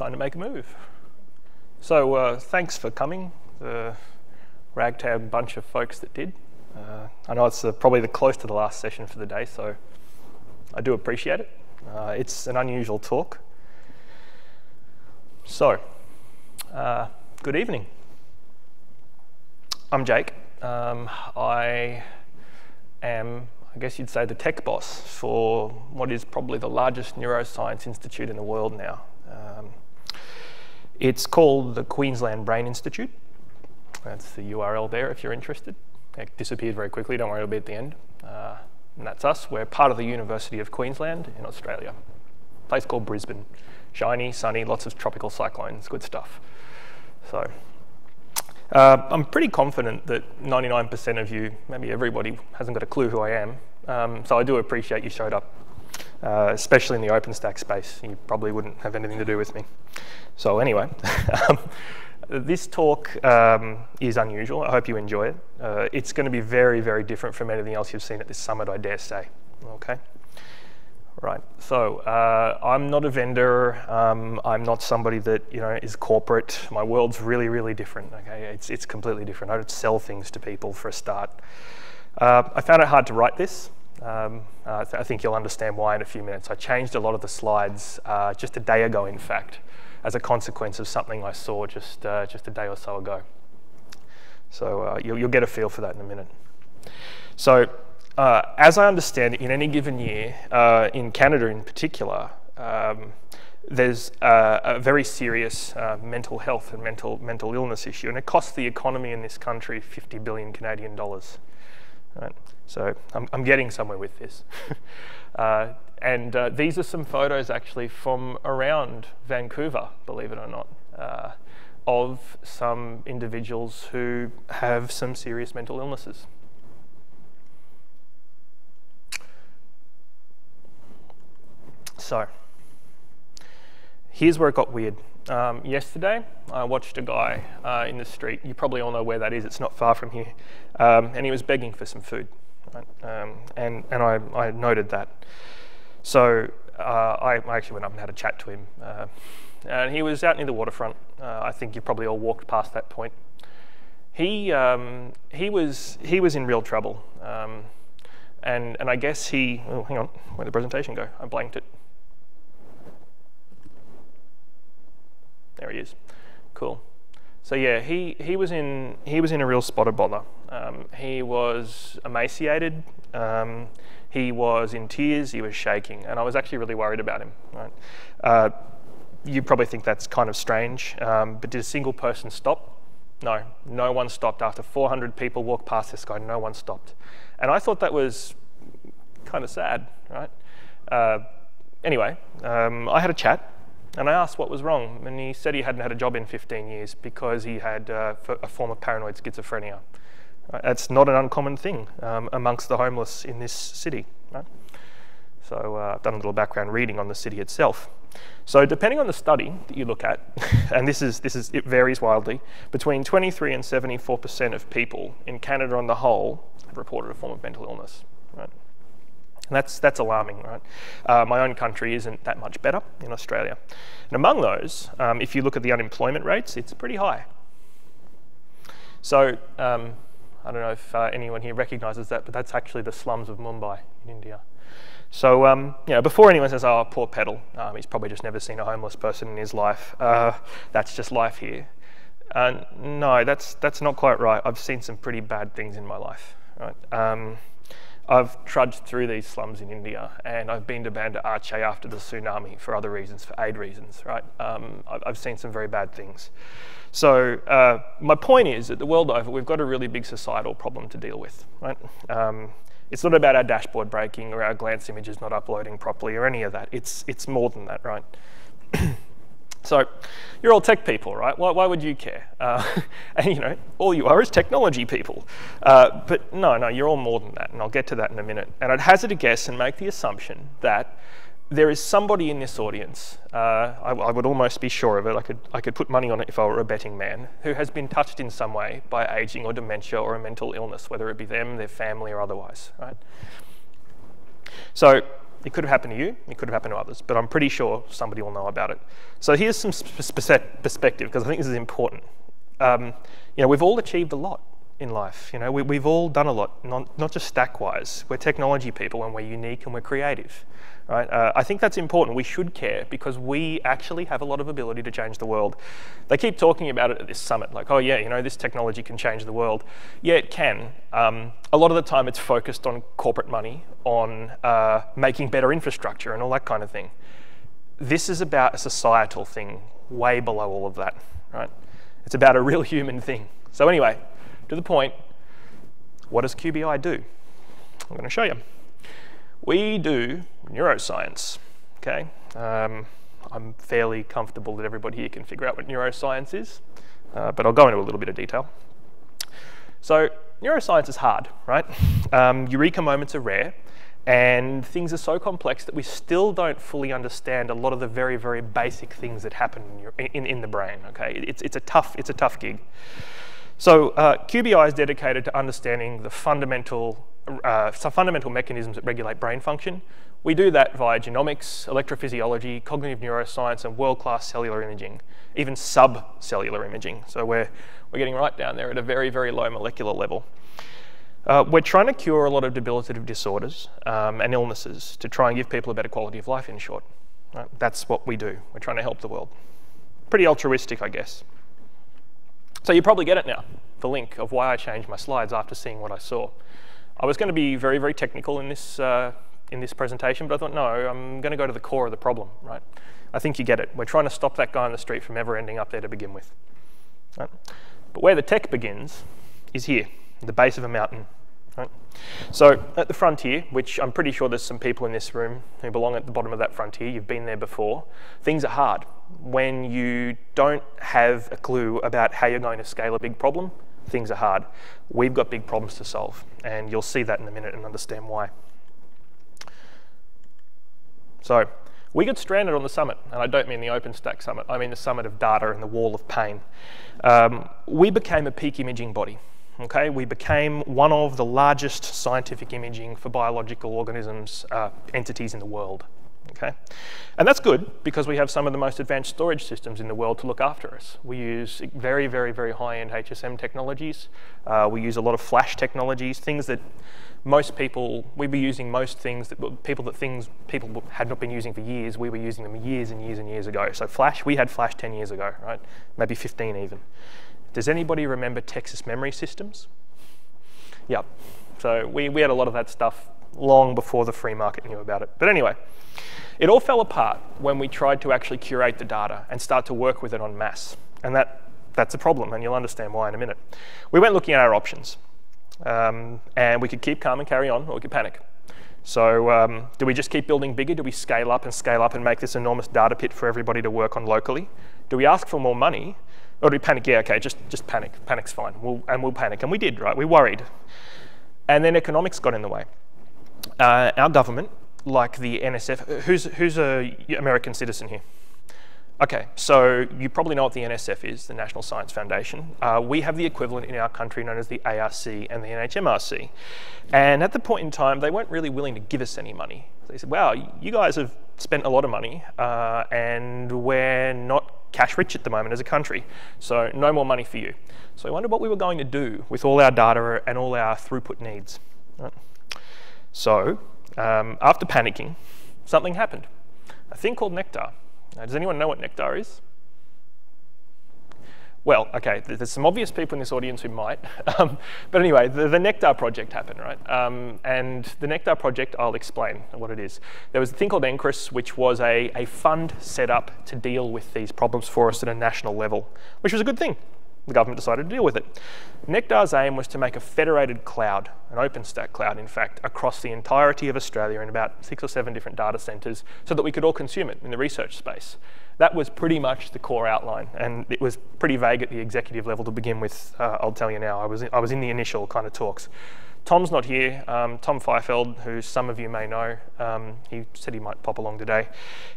time to make a move. So uh, thanks for coming, the ragtag bunch of folks that did. Uh, I know it's uh, probably the close to the last session for the day, so I do appreciate it. Uh, it's an unusual talk. So, uh, good evening. I'm Jake. Um, I am, I guess you'd say, the tech boss for what is probably the largest neuroscience institute in the world now. Um, it's called the Queensland Brain Institute. That's the URL there if you're interested. It disappeared very quickly, don't worry, it'll be at the end. Uh, and that's us. We're part of the University of Queensland in Australia. A place called Brisbane. Shiny, sunny, lots of tropical cyclones, good stuff. So uh, I'm pretty confident that 99% of you, maybe everybody, hasn't got a clue who I am. Um, so I do appreciate you showed up, uh, especially in the OpenStack space. You probably wouldn't have anything to do with me. So anyway, um, this talk um, is unusual. I hope you enjoy it. Uh, it's going to be very, very different from anything else you've seen at this summit, I dare say. Okay. Right. So uh, I'm not a vendor. Um, I'm not somebody that you know is corporate. My world's really, really different. Okay, it's it's completely different. I don't sell things to people for a start. Uh, I found it hard to write this. Um, uh, I think you'll understand why in a few minutes. I changed a lot of the slides uh, just a day ago, in fact, as a consequence of something I saw just uh, just a day or so ago. So uh, you'll, you'll get a feel for that in a minute. So uh, as I understand it, in any given year, uh, in Canada in particular, um, there's uh, a very serious uh, mental health and mental mental illness issue, and it costs the economy in this country 50 billion Canadian dollars. Right? So I'm, I'm, getting somewhere with this. Uh, and uh, these are some photos actually from around Vancouver, believe it or not, of some individuals who have some serious mental illnesses. So, here's where it got weird. Um, yesterday, I watched a guy uh, in the street. You probably all know where that is. It's not far from here. Um, and he was begging for some food. Um, and and I, I noted that. So uh, I, I, actually went up and had a chat to him. Uh, and he was out near the waterfront. Uh, I think you probably all walked past that point. He, um, he, was, he was in real trouble. Um, and, and I guess he, oh, hang on, where'd the presentation go? I blanked it. There he is. Cool. So yeah, he, he was in he was in a real spot of bother. Um, he was emaciated. Um, he was in tears. He was shaking, and I was actually really worried about him. Right? Uh, you probably think that's kind of strange, um, but did a single person stop? No, no one stopped. After 400 people walked past this guy, no one stopped, and I thought that was kind of sad, right? Uh, anyway, um, I had a chat and I asked what was wrong, and he said he hadn't had a job in 15 years because he had uh, a form of paranoid schizophrenia. Right? That's not an uncommon thing um, amongst the homeless in this city. Right? So uh, I've done a little background reading on the city itself. So depending on the study that you look at, and this is, this is, it varies wildly, between 23 and 74% of people in Canada on the whole have reported a form of mental illness. And that's, that's alarming, right? Uh, my own country isn't that much better in Australia. And among those, um, if you look at the unemployment rates, it's pretty high. So um, I don't know if uh, anyone here recognises that, but that's actually the slums of Mumbai in India. So um, you know, before anyone says, "Oh, poor Peddle," um, he's probably just never seen a homeless person in his life. Uh, that's just life here. Uh, no, that's that's not quite right. I've seen some pretty bad things in my life. Right? Um, I've trudged through these slums in India and I've been to Banda Aceh after the tsunami for other reasons, for aid reasons, right? Um, I've seen some very bad things. So uh, my point is that the world over, we've got a really big societal problem to deal with, right? Um, it's not about our dashboard breaking or our glance images not uploading properly or any of that. It's, it's more than that, right? So you're all tech people, right? Why, why would you care? Uh, and you know, all you are is technology people. Uh, but no, no, you're all more than that, and I'll get to that in a minute. And I'd hazard a guess and make the assumption that there is somebody in this audience, uh, I, I, would almost be sure of it, I could, I could put money on it if I were a betting man, who has been touched in some way by aging or dementia or a mental illness, whether it be them, their family, or otherwise, right? So It could have happened to you, it could have happened to others, but I'm pretty sure somebody will know about it. So here's some perspective, because I think this is important. Um, you know, we've all achieved a lot in life. You know, we, have all done a lot, not, not just stack-wise. We're technology people and we're unique and we're creative. Right? Uh, I think that's important. We should care because we actually have a lot of ability to change the world. They keep talking about it at this summit, like, oh yeah, you know, this technology can change the world. Yeah, it can. Um, a lot of the time it's focused on corporate money, on uh, making better infrastructure and all that kind of thing. This is about a societal thing, way below all of that, right? It's about a real human thing. So anyway, to the point, what does QBI do? I'm going to show you. We do neuroscience, okay? Um, I'm fairly comfortable that everybody here can figure out what neuroscience is, uh, but I'll go into a little bit of detail. So neuroscience is hard, right? Um, eureka moments are rare, and things are so complex that we still don't fully understand a lot of the very, very basic things that happen in, your, in, in the brain, okay? It's, it's, a tough, it's a tough gig. So uh, QBI is dedicated to understanding the fundamental uh, some fundamental mechanisms that regulate brain function. We do that via genomics, electrophysiology, cognitive neuroscience, and world-class cellular imaging, even subcellular imaging. So we're, we're getting right down there at a very, very low molecular level. Uh, we're trying to cure a lot of debilitative disorders um, and illnesses to try and give people a better quality of life, in short. Right? That's what we do. We're trying to help the world. Pretty altruistic, I guess. So you probably get it now, the link of why I changed my slides after seeing what I saw. I was going to be very, very technical in this, uh, in this presentation, but I thought, no, I'm going to go to the core of the problem, right? I think you get it. We're trying to stop that guy on the street from ever ending up there to begin with. Right? But where the tech begins is here, the base of a mountain. Right? So at the frontier, which I'm pretty sure there's some people in this room who belong at the bottom of that frontier, you've been there before, things are hard. When you don't have a clue about how you're going to scale a big problem, things are hard. We've got big problems to solve, and you'll see that in a minute and understand why. So we got stranded on the summit, and I don't mean the OpenStack summit, I mean the summit of data and the wall of pain. Um, we became a peak imaging body. Okay, we became one of the largest scientific imaging for biological organisms uh, entities in the world. Okay? And that's good because we have some of the most advanced storage systems in the world to look after us. We use very, very, very high-end HSM technologies. Uh, we use a lot of flash technologies, things that most people, we were using most things that people that things people had not been using for years, we were using them years and years and years ago. So flash, we had flash 10 years ago, right? Maybe 15 even. Does anybody remember Texas Memory Systems? Yep. So we, we had a lot of that stuff long before the free market knew about it. But anyway, it all fell apart when we tried to actually curate the data and start to work with it on mass. And that, that's a problem, and you'll understand why in a minute. We went looking at our options. Um, and we could keep calm and carry on, or we could panic. So um, do we just keep building bigger? Do we scale up and scale up and make this enormous data pit for everybody to work on locally? Do we ask for more money? Or do we panic? Yeah, okay, just, just panic. Panic's fine. We'll, and we'll panic. And we did, right? We worried. And then economics got in the way. Uh, our government like the NSF. Who's, who's a American citizen here? Okay, so you probably know what the NSF is, the National Science Foundation. Uh, we have the equivalent in our country known as the ARC and the NHMRC. And at the point in time, they weren't really willing to give us any money. They said, wow, you guys have spent a lot of money uh, and we're not cash rich at the moment as a country, so no more money for you. So I wondered what we were going to do with all our data and all our throughput needs. Right? So um, after panicking, something happened. A thing called Nectar. Now, does anyone know what Nectar is? Well, okay, there's some obvious people in this audience who might. Um, but anyway, the, the, Nectar project happened, right? Um, and the Nectar project, I'll explain what it is. There was a thing called NCRIS, which was a, a fund set up to deal with these problems for us at a national level, which was a good thing the government decided to deal with it. Nectar's aim was to make a federated cloud, an OpenStack cloud, in fact, across the entirety of Australia in about six or seven different data centres so that we could all consume it in the research space. That was pretty much the core outline, and it was pretty vague at the executive level to begin with, uh, I'll tell you now. I was, in, I was in the initial kind of talks. Tom's not here. Um, Tom Fifield, who some of you may know, um, he said he might pop along today.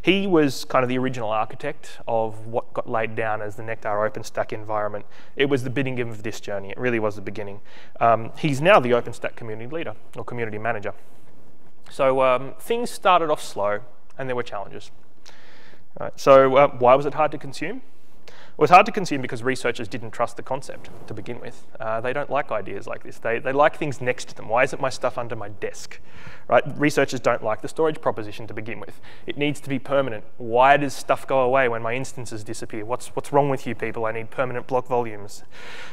He was kind of the original architect of what got laid down as the Nectar OpenStack environment. It was the beginning of this journey. It really was the beginning. Um, he's now the OpenStack community leader or community manager. So um, things started off slow and there were challenges. Right, so uh, why was it hard to consume? It was hard to consume because researchers didn't trust the concept to begin with. Uh, they don't like ideas like this. They, they like things next to them. Why isn't my stuff under my desk? Right? Researchers don't like the storage proposition to begin with. It needs to be permanent. Why does stuff go away when my instances disappear? What's, what's wrong with you people? I need permanent block volumes.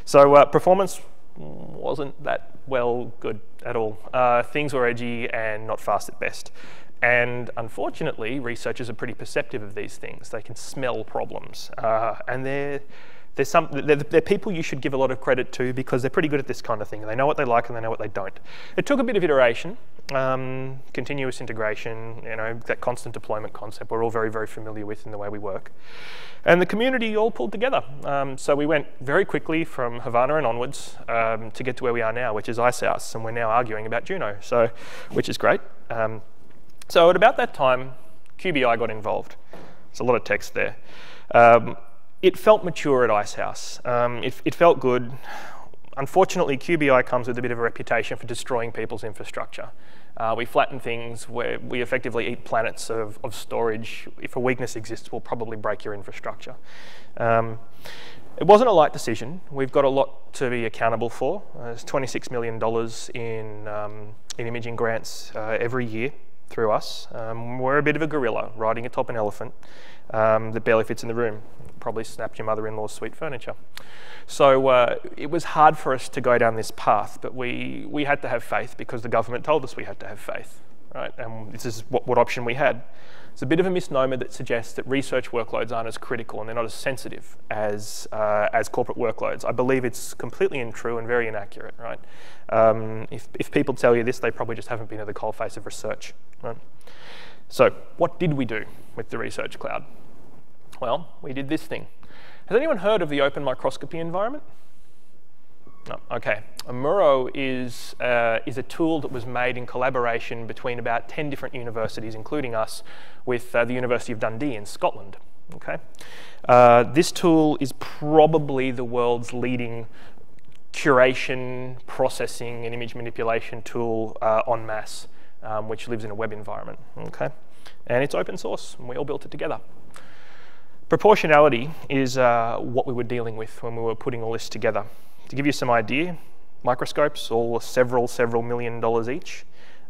So uh, performance wasn't that well good at all. Uh, things were edgy and not fast at best. And unfortunately, researchers are pretty perceptive of these things. They can smell problems. Uh, and they're, they're, some, they're, they're, people you should give a lot of credit to because they're pretty good at this kind of thing. They know what they like and they know what they don't. It took a bit of iteration, um, continuous integration, you know, that constant deployment concept we're all very, very familiar with in the way we work. And the community all pulled together. Um, so we went very quickly from Havana and onwards um, to get to where we are now, which is Icehouse. And we're now arguing about Juno, so, which is great. Um, so at about that time, QBI got involved. There's a lot of text there. Um, it felt mature at Icehouse. Um, it, it, felt good. Unfortunately, QBI comes with a bit of a reputation for destroying people's infrastructure. Uh, we flatten things where we effectively eat planets of, of, storage. If a weakness exists, we'll probably break your infrastructure. Um, it wasn't a light decision. We've got a lot to be accountable for. Uh, there's $26 million in, um, in imaging grants uh, every year through us. Um, we're a bit of a gorilla riding atop an elephant um, that barely fits in the room. Probably snapped your mother-in-law's sweet furniture. So uh, it was hard for us to go down this path, but we, we had to have faith because the government told us we had to have faith, right? And this is what, what option we had. It's a bit of a misnomer that suggests that research workloads aren't as critical and they're not as sensitive as, uh, as corporate workloads. I believe it's completely untrue and very inaccurate, right? Um, if, if people tell you this, they probably just haven't been at the coalface of research, right? So what did we do with the research cloud? Well, we did this thing. Has anyone heard of the open microscopy environment? No, okay. Omero is, uh, is a tool that was made in collaboration between about 10 different universities, including us, with uh, the University of Dundee in Scotland. Okay. Uh, this tool is probably the world's leading curation, processing, and image manipulation tool uh, en masse, um, which lives in a web environment. Okay. And it's open source, and we all built it together. Proportionality is uh, what we were dealing with when we were putting all this together. To give you some idea, microscopes, all several, several million dollars each,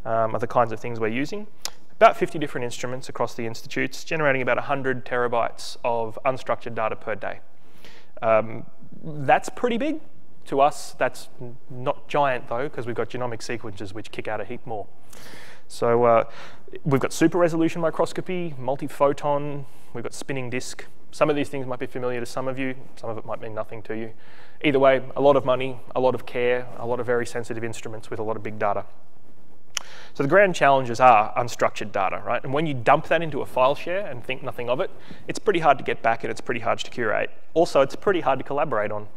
um, are the kinds of things we're using. About 50 different instruments across the institutes, generating about 100 terabytes of unstructured data per day. Um, that's pretty big. To us, that's not giant though, because we've got genomic sequences which kick out a heap more. So uh, we've got super resolution microscopy, multi-photon, we've got spinning disk. Some of these things might be familiar to some of you, some of it might mean nothing to you. Either way, a lot of money, a lot of care, a lot of very sensitive instruments with a lot of big data. So the grand challenges are unstructured data, right? And when you dump that into a file share and think nothing of it, it's pretty hard to get back and it's pretty hard to curate. Also, it's pretty hard to collaborate on.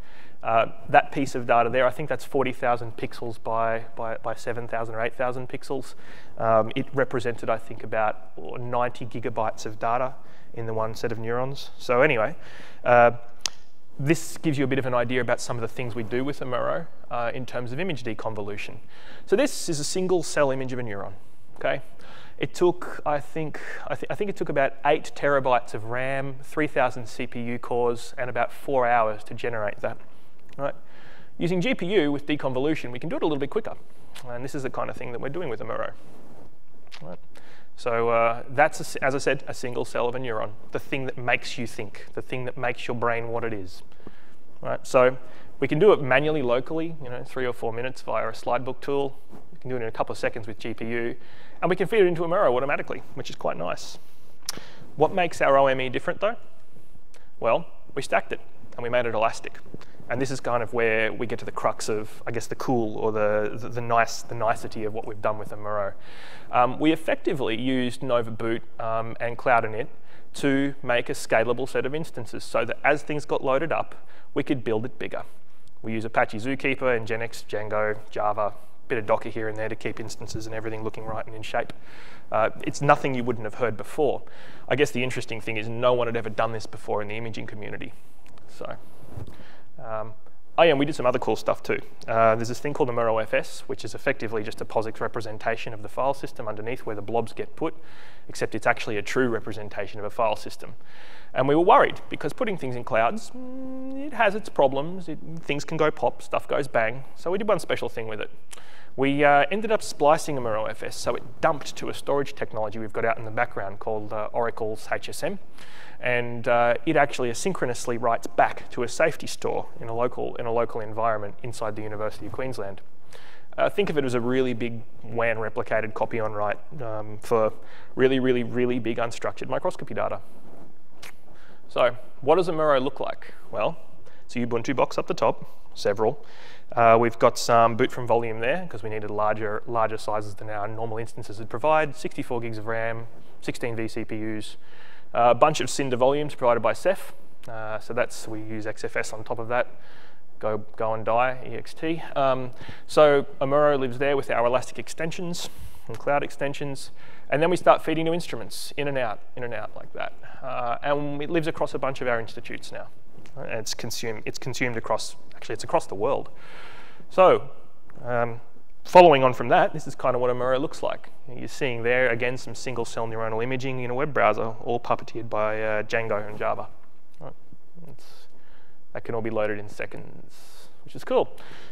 Uh, that piece of data there, I think that's 40,000 pixels by, by, by 7,000 or 8,000 pixels. Um, it represented, I think, about 90 gigabytes of data in the one set of neurons. So anyway, uh, this gives you a bit of an idea about some of the things we do with Omero uh, in terms of image deconvolution. So this is a single cell image of a neuron, okay? It took, I think, I, th I think it took about eight terabytes of RAM, 3,000 CPU cores, and about four hours to generate that, right? Using GPU with deconvolution, we can do it a little bit quicker. And this is the kind of thing that we're doing with a Omero. Right? So uh, that's, a, as I said, a single cell of a neuron, the thing that makes you think, the thing that makes your brain what it is. Right? So we can do it manually locally, you know, three or four minutes via a slidebook tool. We can do it in a couple of seconds with GPU. And we can feed it into a Omero automatically, which is quite nice. What makes our OME different though? Well, we stacked it and we made it elastic. And this is kind of where we get to the crux of, I guess, the cool or the, the, the nice, the nicety of what we've done with Omero. Um, we effectively used Nova Boot um, and Cloud Init to make a scalable set of instances so that as things got loaded up, we could build it bigger. We use Apache Zookeeper, and Nginx, Django, Java, bit of Docker here and there to keep instances and everything looking right and in shape. Uh, it's nothing you wouldn't have heard before. I guess the interesting thing is no one had ever done this before in the imaging community. So um, Oh yeah, and we did some other cool stuff too. Uh, there's this thing called Omero FS, which is effectively just a POSIX representation of the file system underneath where the blobs get put, except it's actually a true representation of a file system. And we were worried because putting things in clouds, mm, it has its problems. It, things can go pop, stuff goes bang. So we did one special thing with it. We uh, ended up splicing Omero FS, so it dumped to a storage technology we've got out in the background called uh, Oracle's HSM and uh, it actually asynchronously writes back to a safety store in a local, in a local environment inside the University of Queensland. Uh, think of it as a really big WAN replicated copy on write um, for really, really, really big unstructured microscopy data. So what does a Omero look like? Well, it's a Ubuntu box up the top, several. Uh, we've got some boot from volume there because we needed larger, larger sizes than our normal instances would provide, 64 gigs of RAM, 16 vCPUs, a bunch of Cinder volumes provided by Ceph. Uh, so that's, we use XFS on top of that. Go, go and die, EXT. Um, so Omero lives there with our elastic extensions and cloud extensions. And then we start feeding new instruments in and out, in and out like that. Uh, and it lives across a bunch of our institutes now. It's consumed, it's consumed across, actually it's across the world. So um, following on from that, this is kind of what Omero looks like. You're seeing there, again, some single cell neuronal imaging in a web browser, all puppeteered by uh, Django and Java. Right. that can all be loaded in seconds, which is cool.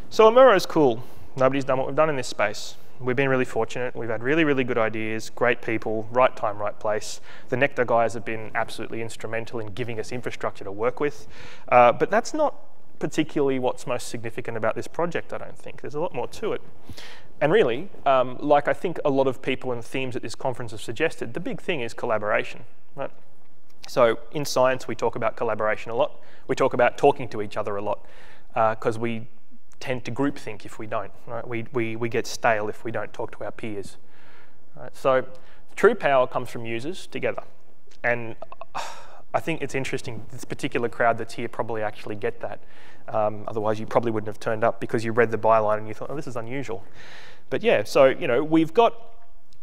So Omero is cool. Nobody's done what we've done in this space. We've been really fortunate. We've had really, really good ideas, great people, right time, right place. The Nectar guys have been absolutely instrumental in giving us infrastructure to work with. Uh, but that's not particularly what's most significant about this project, I don't think. There's a lot more to it. And really, um, like I think a lot of people and themes at this conference have suggested, the big thing is collaboration. Right? So in science, we talk about collaboration a lot. We talk about talking to each other a lot because uh, we tend to groupthink if we don't. Right? We, we, we get stale if we don't talk to our peers. Right? So true power comes from users together. And I think it's interesting, this particular crowd that's here probably actually get that. Um, otherwise, you probably wouldn't have turned up because you read the byline and you thought, oh, this is unusual. But yeah, so, you know, we've got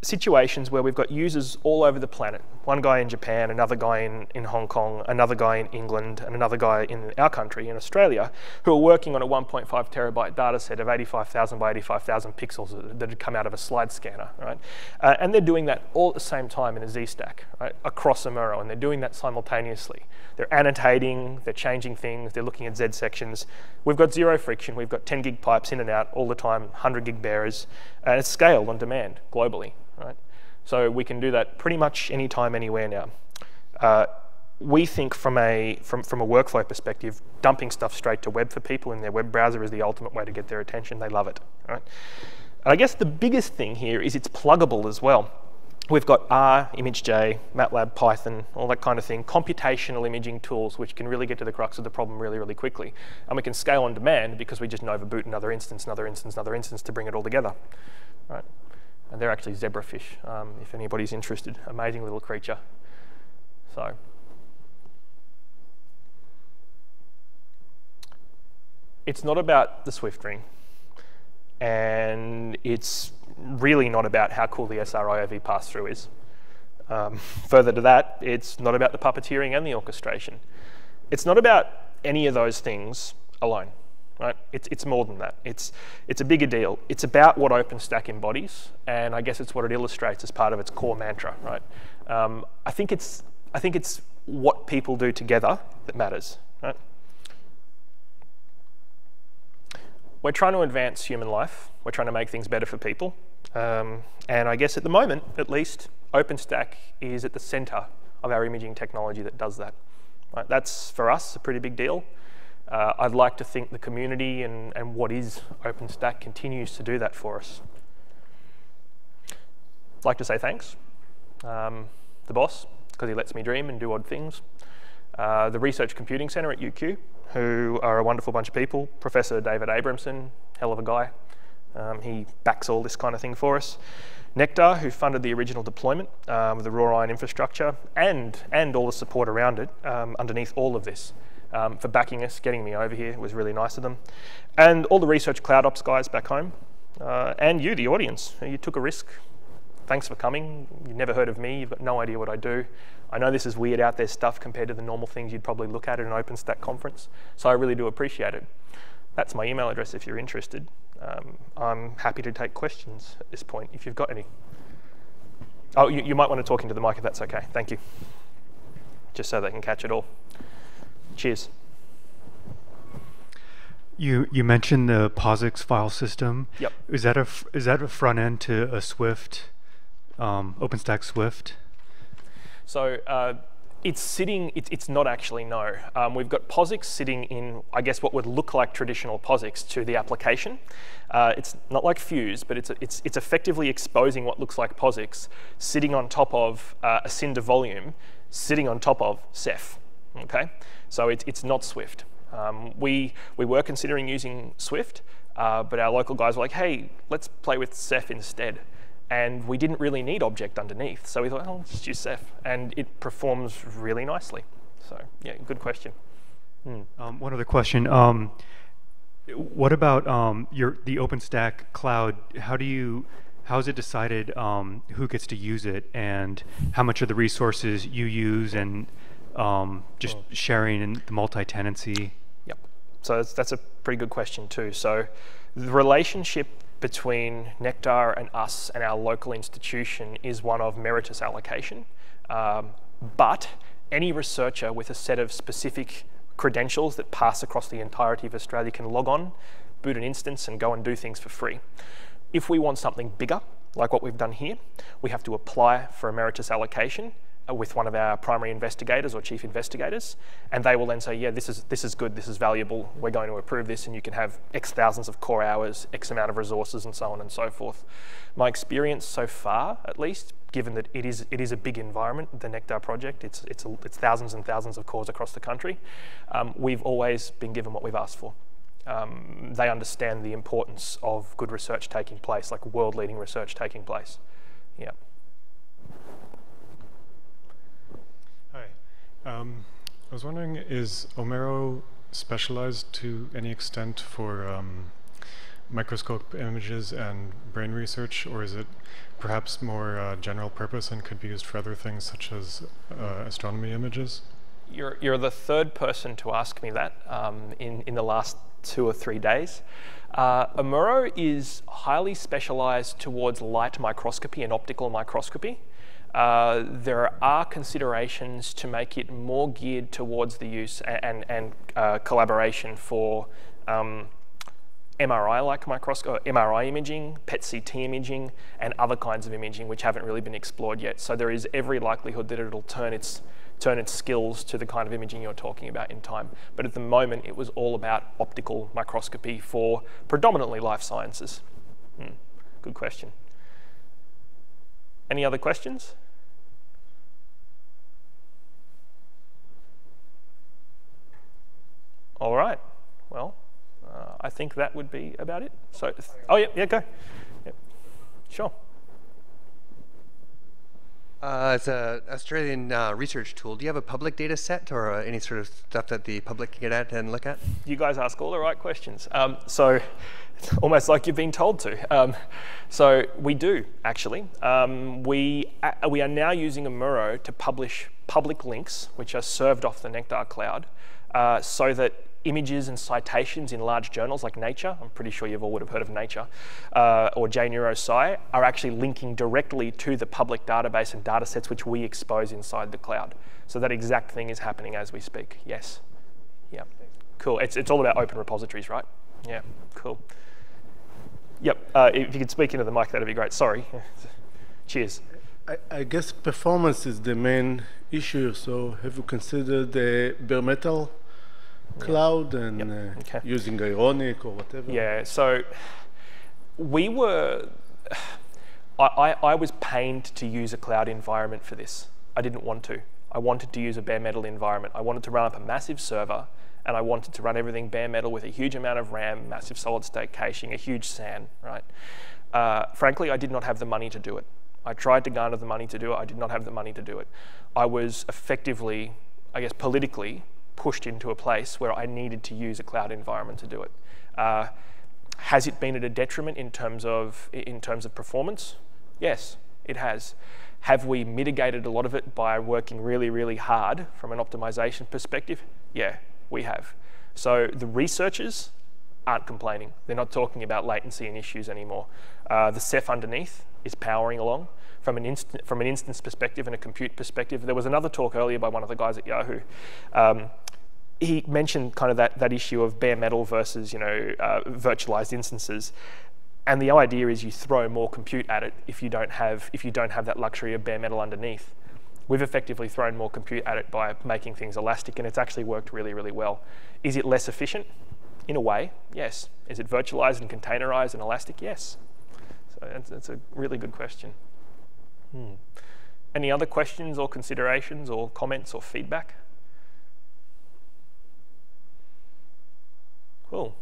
situations where we've got users all over the planet. One guy in Japan, another guy in, in Hong Kong, another guy in England, and another guy in our country, in Australia, who are working on a 1.5 terabyte data set of 85,000 by 85,000 pixels that had come out of a slide scanner, right? Uh, and they're doing that all at the same time in a Z-stack, right, across Omero, and they're doing that simultaneously. They're annotating, they're changing things, they're looking at Z sections. We've got zero friction, we've got 10 gig pipes in and out all the time, 100 gig bearers, and it's scaled on demand globally, right? So we can do that pretty much anytime, anywhere now. Uh, we think from a, from, from a workflow perspective, dumping stuff straight to web for people in their web browser is the ultimate way to get their attention. They love it, right? And I guess the biggest thing here is it's pluggable as well. We've got R, ImageJ, MATLAB, Python, all that kind of thing, computational imaging tools which can really get to the crux of the problem really, really quickly. And we can scale on demand because we just know boot another instance, another instance, another instance to bring it all together. Right? And they're actually zebrafish, um, if anybody's interested. Amazing little creature. So. It's not about the Swift ring. And it's really not about how cool the SR-IOV pass-through is. Um, further to that, it's not about the puppeteering and the orchestration. It's not about any of those things alone right? It's, it's more than that. It's, it's a bigger deal. It's about what OpenStack embodies, and I guess it's what it illustrates as part of its core mantra, right? Um, I, think it's, I think it's what people do together that matters, right? We're trying to advance human life. We're trying to make things better for people. Um, and I guess at the moment, at least, OpenStack is at the center of our imaging technology that does that. Right? That's, for us, a pretty big deal. Uh, I'd like to think the community and, and what is OpenStack continues to do that for us. I'd like to say thanks. Um, the boss, because he lets me dream and do odd things. Uh, the Research Computing Centre at UQ, who are a wonderful bunch of people. Professor David Abramson, hell of a guy. Um, he backs all this kind of thing for us. Nectar, who funded the original deployment um, of the raw iron infrastructure and, and all the support around it um, underneath all of this um, for backing us, getting me over here. It was really nice of them. And all the research cloud ops guys back home. Uh, and you, the audience. You took a risk. Thanks for coming. You've never heard of me. You've got no idea what I do. I know this is weird out there stuff compared to the normal things you'd probably look at at an OpenStack conference. So I really do appreciate it. that's my email address if you're interested. Um, I'm happy to take questions at this point if you've got any. Oh, you, you might want to talk into the mic if that's okay. Thank you. Just so they can catch it all. Cheers. You you mentioned the POSIX file system. Yep. Is that a is that a front end to a Swift, um, OpenStack Swift? So uh, it's sitting. It, it's not actually no. Um, we've got POSIX sitting in I guess what would look like traditional POSIX to the application. Uh, it's not like Fuse, but it's it's it's effectively exposing what looks like POSIX sitting on top of uh, a Cinder volume, sitting on top of Ceph. Okay, so it, it's not Swift. Um, we, we were considering using Swift, uh, but our local guys were like, hey, let's play with Ceph instead. And we didn't really need object underneath. So we thought, oh, let's just use Ceph. And it performs really nicely. So yeah, good question. Hmm. Um, one other question. Um, what about um, your the OpenStack cloud? How do you how is it decided um, who gets to use it and how much of the resources you use and um, just mm. sharing in the multi-tenancy? Yep. So that's, that's a pretty good question too. So the relationship between Nectar and us and our local institution is one of meritus allocation. Um, but any researcher with a set of specific credentials that pass across the entirety of Australia can log on, boot an instance, and go and do things for free. If we want something bigger, like what we've done here, we have to apply for emeritus allocation with one of our primary investigators or chief investigators, and they will then say, yeah, this is, this is good, this is valuable, we're going to approve this, and you can have X thousands of core hours, X amount of resources, and so on and so forth. My experience so far, at least, given that it is, it is a big environment, the Nectar project, it's, it's, a, it's thousands and thousands of cores across the country, um, we've always been given what we've asked for. Um, they understand the importance of good research taking place, like world-leading research taking place. Yeah. Um, I was wondering, is Omero specialized to any extent for um, microscope images and brain research, or is it perhaps more uh, general purpose and could be used for other things such as uh, astronomy images? You're, you're the third person to ask me that um, in, in the last two or three days. Uh, Omero is highly specialized towards light microscopy and optical microscopy. Uh, there are considerations to make it more geared towards the use and, and, uh, collaboration for um, MRI-like microscope, MRI imaging, PET-CT imaging, and other kinds of imaging which haven't really been explored yet. So there is every likelihood that it'll turn its turn its skills to the kind of imaging you're talking about in time. But at the moment, it was all about optical microscopy for predominantly life sciences. Hmm. Good question. Any other questions? All right. Well, uh, I think that would be about it. So, oh yeah, yeah, go. Sure. Uh, it's an Australian uh, research tool. Do you have a public data set or uh, any sort of stuff that the public can get at and look at? You guys ask all the right questions. Um, so it's almost like you've been told to. Um, so we do, actually. Um, we, uh, we are now using Omero to publish public links, which are served off the Nectar cloud, uh, so that images and citations in large journals like Nature, I'm pretty sure you've all would have heard of Nature, uh, or JNeurosci, are actually linking directly to the public database and data sets which we expose inside the cloud. So that exact thing is happening as we speak, yes. Yeah, cool. It's, it's all about open repositories, right? Yeah, cool. Yep, uh, if you could speak into the mic, that'd be great. Sorry. Cheers. I, I, guess performance is the main issue. So have you considered the bare metal cloud and yep. uh, okay. using Ironic or whatever? Yeah, so we were, I, I, I, was pained to use a cloud environment for this. I didn't want to. I wanted to use a bare metal environment. I wanted to run up a massive server and I wanted to run everything bare metal with a huge amount of RAM, massive solid state caching, a huge SAN, right? Uh, frankly, I did not have the money to do it. I tried to garner the money to do it. I did not have the money to do it. I was effectively, I guess politically, pushed into a place where I needed to use a cloud environment to do it. Uh, has it been at a detriment in terms of in terms of performance? Yes, it has. Have we mitigated a lot of it by working really, really hard from an optimization perspective? Yeah, we have. So the researchers aren't complaining. They're not talking about latency and issues anymore. Uh, the Ceph underneath is powering along. From an, from an instance perspective and a compute perspective, there was another talk earlier by one of the guys at Yahoo. Um, he mentioned kind of that, that issue of bare metal versus you know uh, virtualized instances. And the idea is you throw more compute at it if you don't have if you don't have that luxury of bare metal underneath. We've effectively thrown more compute at it by making things elastic, and it's actually worked really, really well. Is it less efficient? In a way, yes. Is it virtualized and containerized and elastic? Yes. So that's, that's a really good question. Hmm. Any other questions or considerations or comments or feedback? Cool.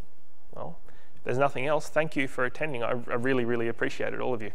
Well, if there's nothing else, thank you for attending. I, I really, really appreciate it, all of you.